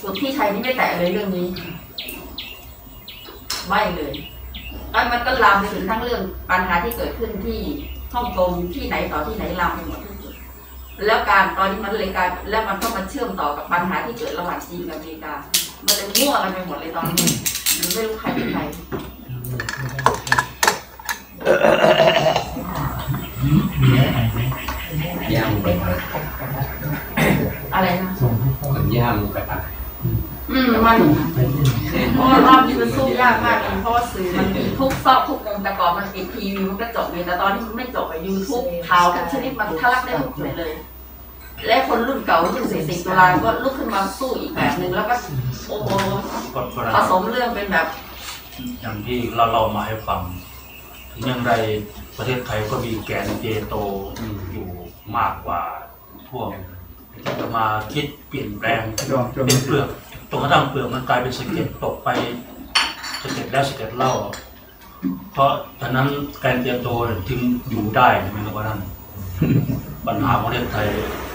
ส่วนพี่ชัยนี่ไม่แตะเลยเรื่องนี้ ไม่เลยแล้วมันก็ลามไปถึงทั้งเรื่องปัญหาที่เกิดขึ้นที่ฮ่องกงที่ไหนต่อที่ไหนลามไปหมดทุกจุดแล้วการตอนนี้มันเลยกลายแล้วมันก็มาเชื่อมต่อกับปัญหาที่เกิดระหว่างจีนกับอเมริกา มันเลยมั่วกันไปหมดเลยตอนนี้มันไม่รู้ใครเป็นใครย่างไป อะไรนะ มันย่างไปอะ อื มมันเพราะว่ารอบนี้มันสู้ยากมากเลยเพราะว่าสื่อมันมีทุกซอกทุกมุมแต่ก่อนมันปิดทีวีมันก็จบเลยแต่ตอนนี้มันไม่จบอะยูทูบข่าวทุกชนิดมันทะลักได้ทุกจุดเลย และคนรุ่นเก่ารุ่นสี่สิบตุลาก็ลุกขึ้นมาสู้อีกแบบหนึ่งแล้วก็โอ้โหก็ก็ได้ผสมเรื่องเป็นแบบอย่างที่เราเรามาให้ฟังถึงอย่างไรประเทศไทยก็มีแกนเจโตอยู่มากกว่าพวกที่จะมาคิดเปลี่ยนแปลงเป็นเปลือก ตรงกระทั่งเปลือกมันกลายเป็นสะเก็ดตกไปสะเก็ดแล้วสะเก็ดเล่า เพราะฉะนั้นแกนเจโตถึงอยู่ได้ใช่ไหมครับว่าท่านปัญหาของประเทศไทย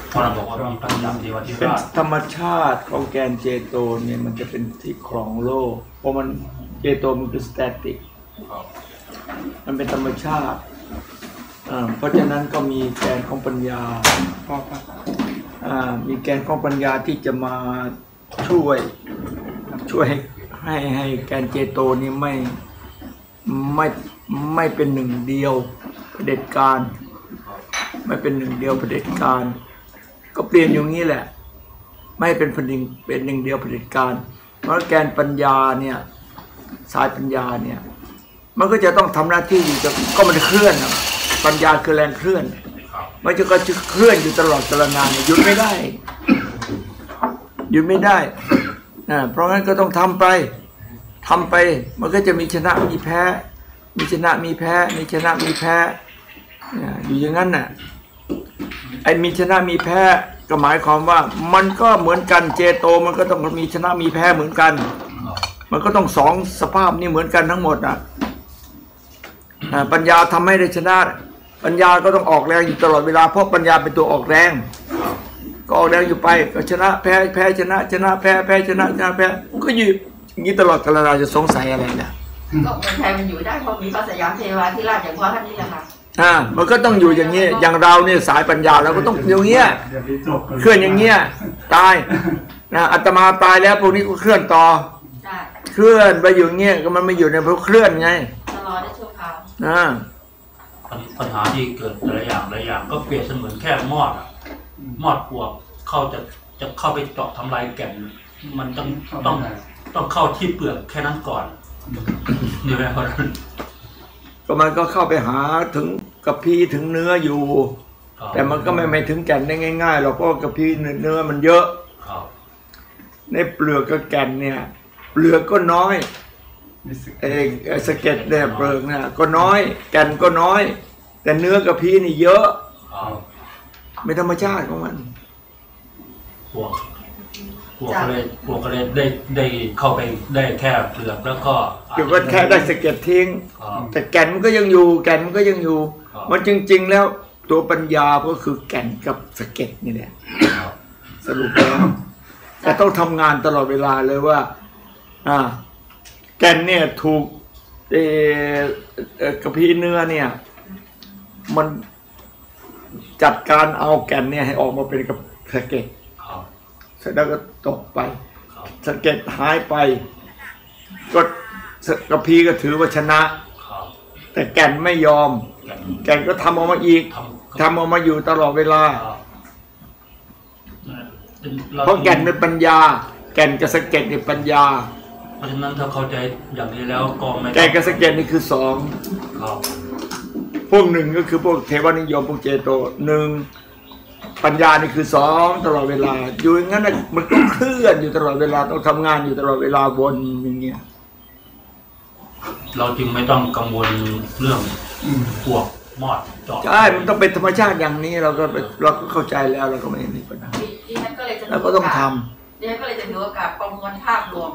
เพราะเราบอกว่ามีปัญญาเทวทิเป็นราชธรรมชาติของแกนเจโตเนี่ยมันจะเป็นที่ครองโลก เพราะมันเจโตมันคือสแตติกครับมันเป็นธรรมชาติอ่าเพราะฉะนั้นก็มีแกนของปัญญาอ่ามีแกนของปัญญาที่จะมา ช่วย ช่วยให้ให้แกนเจโตนี่ไม่ไม่ไม่เป็นหนึ่งเดียวเผด็จการ ไม่เป็นหนึ่งเดียวเผด็จการ ก็เปลี่ยนอย่างนี้แหละ ไม่เป็นผนึงเป็นหนึ่งเดียวเผด็จการ เพราะแกนปัญญาเนี่ยสายปัญญาเนี่ย มันก็จะต้องทำหน้าที่อยู่จะก็มันเคลื่อนปัญญาคือแรงเคลื่อน มันจะก็จะเคลื่อนอยู่ตลอดกาลนานหยุดไม่ได้ ยุดไม่ได้นะเพราะงั้นก็ต้องทำไปทำไปมันก็จะมีชนะมีแพ้ มีชนะมีแพ้ มีชนะมีแพ้นะอยู่อย่างนั้นน่ะไอ้มีชนะมีแพ้ก็หมายความว่า มันก็เหมือนกันเจโตมันก็ต้องมีชนะมีแพ้เหมือนกัน มันก็ต้องสองสภาพนี้เหมือนกันทั้งหมดอะปัญญาทำให้ได้ชนะ ปัญญาก็ต้องออกแรงอยู่ตลอดเวลาเพราะปัญญาเป็นตัวออกแรง ก็ออกแรงอยู่ไป ก็ชนะแพ้แพ้ชนะ ชนะแพ้แพ้ชนะชนะแพ้ก็อยู่อย่างนี้ตลอดกาลนานจะสงสัยอะไรนะก็เมืองไทยมันอยู่ได้เพราะมีพระสยามเทวาธิราชอย่างพ่อท่านนี่แหละค่ะอ่ามันก็ต้องอยู่อย่างนี้ อย่างเราเนี่ยสายปัญญาเราก็ต้องอย่างเงี้ยเคลื่อนอย่างเงี้ยตายนะอาตมาตายแล้วพวกนี้ก็เคลื่อนต่อใช่เคลื่อนไปอยู่อย่างเงี้ยก็มันไม่อยู่ในเพราะเคลื่อนไงชะลอได้ชั่วคราวอ่าปัญหาที่เกิดหลายอย่างหลายอย่างก็เปรียบเสมือนแค่มอดอะ มอดปลวกเข้าจะจะเข้าไปเจาะทำลายแก่น มันต้องต้องต้องเข้าที่เปลือกแค่นั้นก่อนนี่ไหมเพราะฉะนั้นก็มันก็เข้าไปหาถึงกระพี้ถึงเนื้ออยู่ แต่มันก็ไม่ไม่ถึงแก่นได้ง่ายๆหรอกเพราะว่ากระพี้เนื้อมันเยอะครับในเปลือกกับแก่นเนี่ย เปลือกก็น้อยเออเอ่อสะเก็ดเนี่ยเปลือกเนี่ยก็น้อย แก่นก็น้อย แต่เนื้อกับพีนี่เยอะครับ เป็นธรรมชาติของมันพวกพวกก็เลยพวกก็เลยได้ได้เข้าไปได้แค่เปลือกแล้วก็เดี๋ยวก็แค่ได้สะเก็ดทิ้งครับแต่แก่นมันก็ยังอยู่แก่นมันก็ยังอยู่ ครับ มันจริง ๆ แล้วตัวปัญญาก็คือแก่นกับสะเก็ดนี่แหละ ครับ สรุปแล้วแต่ต้องทำงานตลอดเวลาเลยว่า อ่า แก่นเนี่ยถูกเอ่อเอ่อกระพี้เนื้อเนี่ย มัน จัดการเอาแก่นเนี่ยให้ออกมาเป็นกับสะเก็ดครับเสร็จแล้วก็ตกไปครับสะเก็ดหายไป ก็สกระพี้ก็ถือว่าชนะ ครับแต่แก่นไม่ยอมแก่นแก่นก็ทำออกมาอีกทำทำออกมาอยู่ตลอดเวลา ครับเพราะแก่นเป็นปัญญา แก่นกับสะเก็ดเนี่ยปัญญา เพราะฉะนั้นถ้าเข้าใจอย่างนี้แล้วก็ไม่แก่นกับสะเก็ดนี่คือสองครับ พวกหนึ่งก็คือพวกเทวานิยมพวกเจโตหนึ่งปัญญานี่คือสองตลอดเวลา อยู่อย่างนั้นน่ะมันก็เคลื่อนอยู่ตลอดเวลาต้องทำงานอยู่ตลอดเวลาวนอย่างเงี้ยเราจึงไม่ต้องกังวลเรื่องพวกมอดเจาะใช่มันต้องเป็นธรรมชาติอย่างนี้เราก็เราก็เข้าใจแล้วเราก็ไม่มีปัญหาดิดิฉันก็เลยจะแล้วก็ต้องทำดิฉันก็เลยจะถือโอกาสประมวลภาพรวม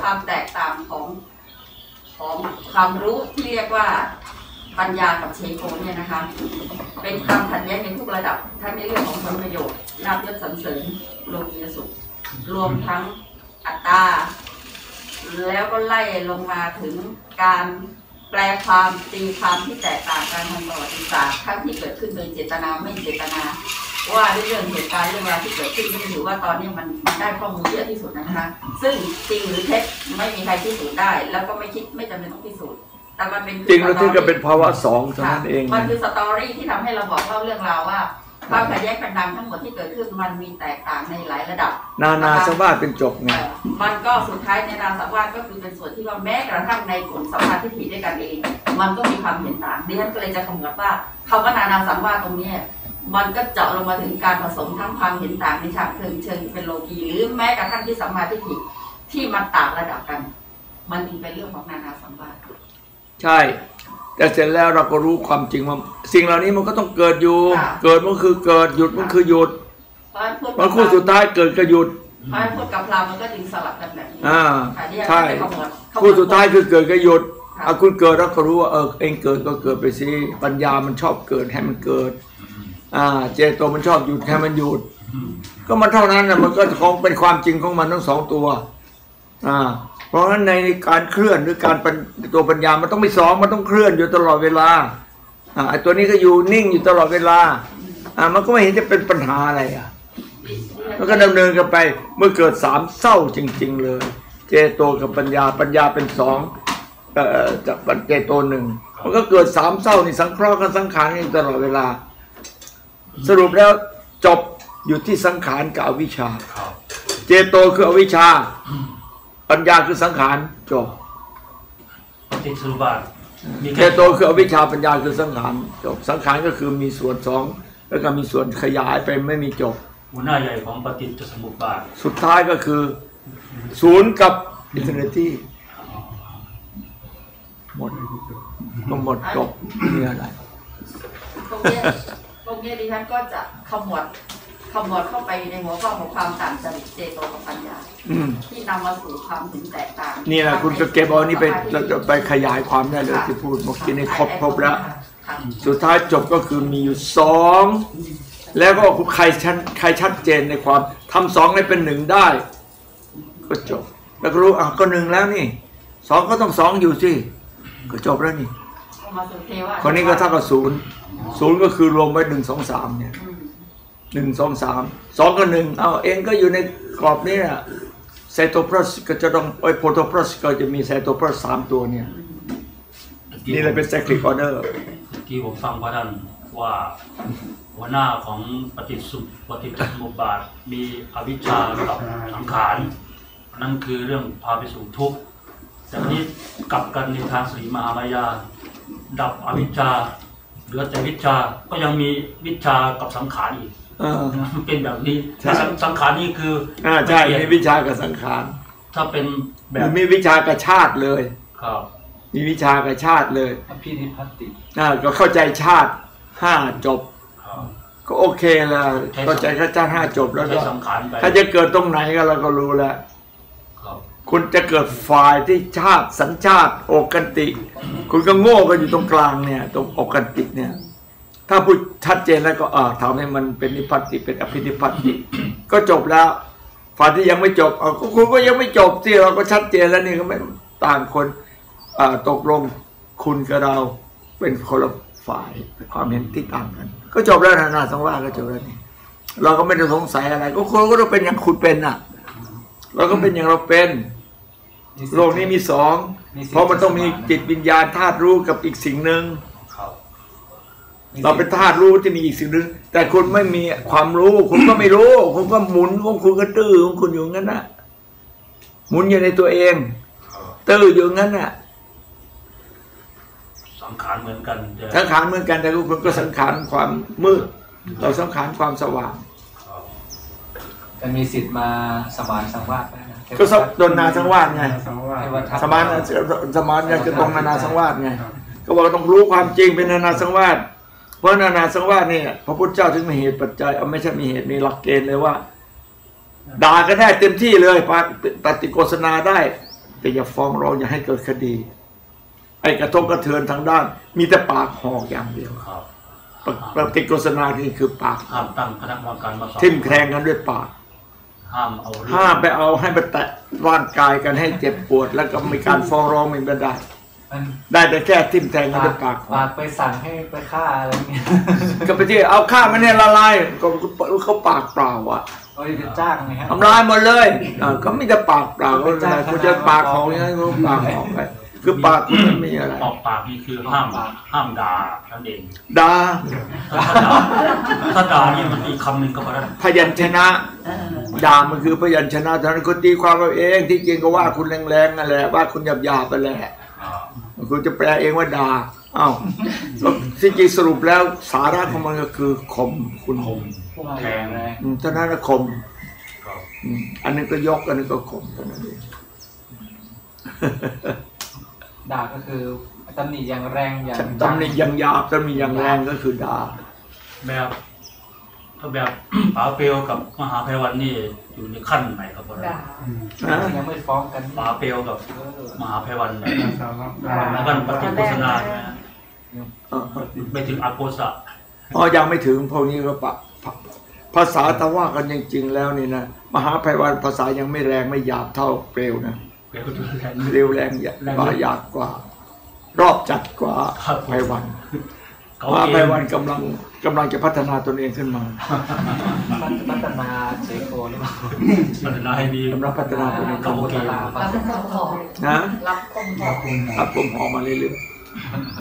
ความแตกต่างของของความรู้ที่เรียกว่า ปัญญากับเชโกเนี่ยนะคะ เป็นความขัดแย้งในทุกระดับทั้งในเรื่องของผลประโยชน์ลาภยศสรรเสริญโลกียสุข รวมทั้งอัตตา แล้วก็ไล่ลงมาถึงการแปลความตีความที่แตกต่างกันทางประวัติศาสตร์ทั้งที่เกิดขึ้นโดยเจตนาไม่เจตนาว่าเรื่องเหตุการณ์เรื่องราวที่เกิดขึ้นนี่ถือว่าตอนนี้มันมันได้ข้อมูลเยอะที่สุดนะคะ ซึ่งจริงหรือเท็จไม่มีใครพิสูจน์ได้ แล้วก็ไม่คิดไม่จำเป็นต้องพิสูจน์ แต่มันเป็นจริงแล้วที่ก็เป็นภาวะสองเท่านั้นเอง มันคือสตอรี่ที่ทำให้เราบอกเล่าเรื่องราวว่าความขัดแย้งกันดังทั้งหมดที่เกิดขึ้นมันมีแตกต่างในหลายระดับ นานาสวาสเป็นจบไงเอ่อมันก็สุดท้ายในนามสังวาสก็คือเป็นส่วนที่ว่าแม้กระทั่งในกลุ่มสัมมาทิฏฐิด้วยกันเอง มันก็มีความเห็นต่างดิฉันก็เลยจะคำนวณว่าคำว่านานาสังวาสตรงเนี้ยมันก็เจาะลงมาถึงการผสมทั้งความเห็นต่างในฉากเชิงเชิงที่เป็นโลกีหรือแม้กระทั่งที่สัมมาทิฏฐิที่มันต่างระดับกัน มันจึงเป็นเรื่องของนานาสังวาส ใช่ แต่เสร็จแล้วเราก็รู้ความจริงว่าสิ่งเหล่านี้มันก็ต้องเกิดอยู่เกิดมันคือเกิดหยุดมันคือหยุดเพราะฉะนั้นพูดมันคู่สุดท้ายเกิดก็หยุดเพราะฉะนั้นพูดกับพราหมณ์มันก็จึงสลับกันแบบนี้อ่าค่ะที่จะใช่ให้ขมวดขมวคู่สุดท้ายคือเกิดก็หยุดค่ะ เอาคุณเกิดแล้วก็รู้ว่าเออเองเกิดก็เกิดไปสิปัญญามันชอบเกิดให้มันเกิด อ่า เจโตมันชอบหยุดให้มันหยุด ก็มันเท่านั้นนะมันก็ของเป็นความจริงของมันทั้งสองตัว อ่า เพราะฉะนั้นในการเคลื่อนหรือการตัวปัญญามันต้องมีสองมันต้องเคลื่อนอยู่ตลอดเวลาอ่าไอ้ตัวนี้ก็อยู่นิ่งอยู่ตลอดเวลาอ่ามันก็ไม่เห็นจะเป็นปัญหาอะไรอะมันก็ดำเนินกันไปเมื่อเกิดสามเศร้าจริง ๆ เลย เจโตกับปัญญาปัญญาเป็นสองเอ่อจากปัจเจโตหนึ่งมันก็เกิดสามเศร้านี่สังเคราะห์กันสังขารนอยู่ตลอดเวลา สรุปแล้วจบอยู่ที่สังขารกับอวิชชา เจโตคืออวิชชา ปัญญาคือสังขารจบติดสรุปว่ามีแค่เจโตคืออวิชชาปัญญาคือสังขารจบสังขารก็คือมีส่วนสองแล้วก็มีส่วนขยายไปไม่มีจบหัวหน้าใหญ่ของปฏิจจสมุปบาทสุดท้ายก็คือ ศูนย์กับ infinity หมดก็หมดจบไม่มีอะไรตรงเนี้ยตรงเนี้ยดิฉันก็จะขมวดขมวดเข้าไปในหัวข้อของความต่างจริตเจโตกับปัญญาอืม ที่นำมาสู่ความเห็นแตกต่างนี่แหละคุณก็เก็บเอาอันนี้ไปแล้วจะไปขยายความได้เลยที่พูดเมื่อกี้นี่ครบครบแล้วค่ะสุดท้ายจบก็คือมีอยู่สองแล้วก็ใครชัดใครชัดเจนในความทำสองให้เป็นหนึ่งได้ ก็จบ แล้วก็รู้อะก็หนึ่งแล้วนี่สองก็ต้องสองอยู่สิก็จบแล้วนี่ก็มาสู่เทวะคนนี้ก็เท่ากับศูนย์ศูนย์ก็คือรวมไว้หนึ่งสองสามเนี่ยอืมหนึ่งสองสามสองกับหนึ่งเอาเองก็อยู่ในกรอบนี้น่ะ ไซโตพลาสก็จะต้องไอโพโตพลาสก็จะมีไซโตพลาสสามตัวเนี่ย นี่เลยเป็นไซคลิกออเดอร์ที่ผมฟังพระท่านว่าหัวหน้าของปฏิสุปฏิจจสมุปบาทมีอวิชชากับสังขารนั่นคือเรื่องพาไปสู่ทุกข์แต่วันนี้กลับกันในทางสีมหามายา ดับอวิชชาเหลือแต่วิชชาก็ยังมีวิชชากับสังขารอีก เออ มันเป็นแบบนี้ใช่ สังสังขารนี่คืออ่าใช่ไม่เปลี่ยนมีวิชากับสังขารถ้าเป็นแบหรืบอมีวิชากับชาติเลย ครับมีวิชากับชาติเลยอภินิพัตติอ่าก็เข้าใจชาติห้าจบ ครับ ก็โอเคแล้วเข้าใจข้าชาติห้าจบแล้วใช้ก็สังขารไปถ้าจะเกิดตรงไหนก็เราก็รู้แล้ว ครับคุณจะเกิดฝ่ายที่ชาติสัญชาติโอกันติ คุณก็โง่กันอยู่ตรงกลางเนี่ย ตรงโอกันติเนี่ย ถ้าพูดชัดเจนแล้วก็เออทำให้มันเป็นนิพพัติเป็นอภินิพพัติก็จบแล้วฝ่ายที่ยังไม่จบเอาก็คุณก็ยังไม่จบสิเราก็ชัดเจนแล้วนี่ก็ไม่ต่างคนอ่าตกลงคุณกับเราเป็นคนละฝ่ายความเห็นที่ต่างกัน ก็จบแล้วนะนาสังวาก็จบแล้วนี่เราก็ไม่ได้สงสัยอะไร ก็คุณก็ต้องเป็นอย่างคุณเป็นน่ะ เราก็เป็นอย่างเราเป็น โลกนี้มีสองเพราะมันต้องมีจิตวิญญาณธาตุรู้กับอีกสิ่งหนึ่ง เราเป็นธาตุรู้ที่มีอีกสิ่งหนึ่งแต่คุณไม่มีความรู้ คุณก็ไม่รู้ คุณก็หมุนของคุณก็ตื้อของคุณอยู่งั้นน่ะ หมุนอยู่ในตัวเองตื้ออยู่งั้นน่ะสังขารเหมือนกันแต่สังขารเหมือนกันแต่คุณก็สังขารความมืดเราสังขารความสว่างครับจะมีสิทธิ์มาสมานสังวาสได้นะก็สโดนนาสังวาสไงสังวาสเทวทัตสมานสมานเนี่ยคือตรงนานาสังวาสไงก็บอกว่าต้องรู้ความจริงเป็นนานาสังวาส เพราะนานาสังวาสเนี่ยพระพุทธเจ้าถึงมีเหตุปัจจัยเอาไม่ใช่มีเหตุมีหลักเกณฑ์เลยว่า ด่าก็ได้เต็มที่เลยปฏิปฏิโฆษณาได้ แต่อย่าฟ้องร้องอย่าให้เกิดคดี ไอ้กระทบกระเทือนทางด้าน มีแต่ปากหอกอย่างเดียวครับปปฏิโฆษณานี่คือปากห้ามตั้งคณะกรรมการมาสอบทิ่มแทงกันด้วยปากห้ามเอาเรื่องห้ามไปเอาให้ไปแตะร่างกายกันให้เจ็บปวด แล้วก็มีการฟ้องร้องไมันไม่ได้ มันได้แต่แค่ทิ่มแทงกันด้วยปากของ ปากไปสั่งให้ไปฆ่าอะไรเงี้ยก็ไปที่เอาข้ามันเนี่ยละลายก็เขาปากเปล่าอะโอ้ยจะจ้างไงฮะทำลายหมดเลยอ่าก็มีแต่ปากเปล่าไปก็จ้างคุณจะปากของยังไงก็ปากของไปคือปากคุณมันมีอะไรออกปากนี่คือห้ามห้ามด่านั่นเองด่าถ้าด่าถ้าด่านี่มันอีกคำหนึ่งก็พอได้พยัญชนะเออด่ามันคือพยัญชนะตอนนั้นคุณตีความเอาเองที่จริงก็ว่าคุณแรงๆนั่นแหละว่าคุณหยาบๆไปแหละอ่า คุณจะแปลเองว่าด่าอ้าวแล้วที่จริงสรุปแล้วสาระของมันก็คือข่มคุณคมแทงเลยอืมเท่านั้นนะข่มก็อืมอันนึงก็ยกอันนึงก็ข่มเท่านั้นเองด่าก็คือตำหนิอย่างแรงอย่างตำหนิอย่างหยาบตำหนิอย่างแรงก็คือด่าแบบ ถ้าแบบ ป๋าเปลวกับมหาไพวันนี่อยู่ในขั้นไหนครับพ่อด่านะยังไม่ฟ้องกันป๋าเปลวกับเออมหาไพวันเนี่ยด่าแล้วก็ปฏิโฆษณาเนี่ยเออไม่ถึงอาโกสะอ๋อยังไม่ถึงพวกนี้ก็ปะภาภาษาถ้าว่ากันจริง ๆ แล้วนี่นะมหาไพวันภาษายังไม่แรงไม่หยาบเท่าเปลวนะเปลวดูแลเร็วแรงหยาบกว่าหยาบกว่ารอบจัดกว่าครับไพวัน เขามหาเอไพงวันกำลังกำลังจะพัฒนาตนเองขึ้นมาพัฒนาเชโกหรือเปล่าพัฒนาให้ดีกำลังพัฒนาตนเองเขาโอเคลารับคมหอมนะรับคมหอมครับผมออกมาเรื่อยๆ